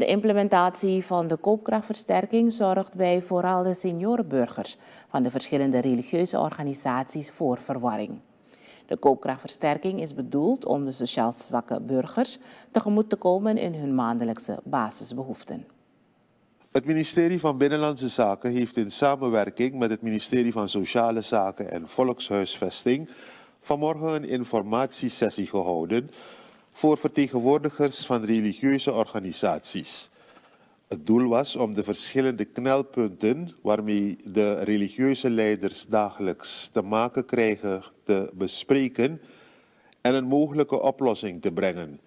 De implementatie van de koopkrachtversterking zorgt bij vooral de seniorenburgers van de verschillende religieuze organisaties voor verwarring. De koopkrachtversterking is bedoeld om de sociaal zwakke burgers tegemoet te komen in hun maandelijkse basisbehoeften. Het ministerie van Binnenlandse Zaken heeft in samenwerking met het ministerie van Sociale Zaken en Volkshuisvesting vanmorgen een informatiesessie gehouden voor vertegenwoordigers van religieuze organisaties. Het doel was om de verschillende knelpunten waarmee de religieuze leiders dagelijks te maken krijgen te bespreken en een mogelijke oplossing te brengen.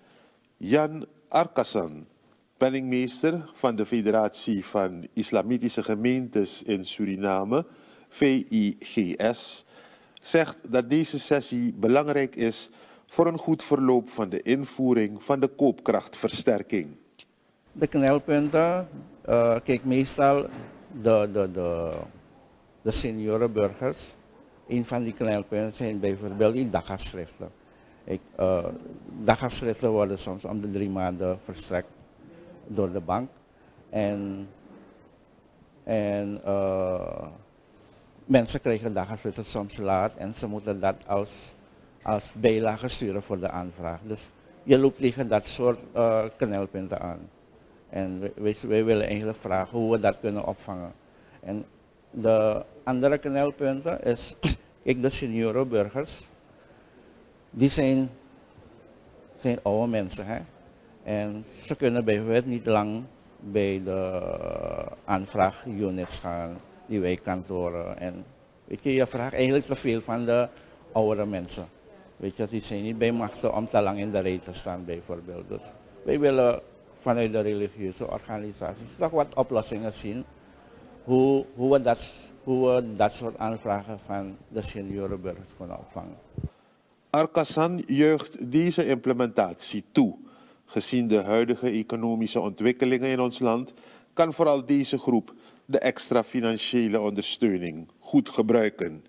Jan Arkasan, penningmeester van de Federatie van Islamitische Gemeentes in Suriname, VIGS, zegt dat deze sessie belangrijk is voor een goed verloop van de invoering van de koopkrachtversterking. De knelpunten, uh, kijk meestal de, de, de, de seniorenburgers. Een van die knelpunten zijn bijvoorbeeld die daggaschriften. Uh, daggaschriften worden soms om de drie maanden verstrekt door de bank. En, en uh, mensen krijgen daggaschriften soms laat en ze moeten dat als als bijlage sturen voor de aanvraag. Dus je loopt tegen dat soort uh, knelpunten aan. En wij, willen eigenlijk vragen hoe we dat kunnen opvangen. En de andere knelpunten is, ik de seniorenburgers, die zijn, zijn oude mensen. Hè? En ze kunnen bijvoorbeeld niet lang bij de aanvraagunits gaan, die wij kantoren. En weet je, je vraagt eigenlijk te veel van de oudere mensen. Weet je, die zijn niet bij machten om te lang in de rij te staan bijvoorbeeld. Dus wij willen vanuit de religieuze organisaties toch wat oplossingen zien. Hoe, hoe, we dat, hoe dat soort aanvragen van de seniorenburgers kunnen opvangen. Arkasan juicht deze implementatie toe. Gezien de huidige economische ontwikkelingen in ons land kan vooral deze groep de extra financiële ondersteuning goed gebruiken.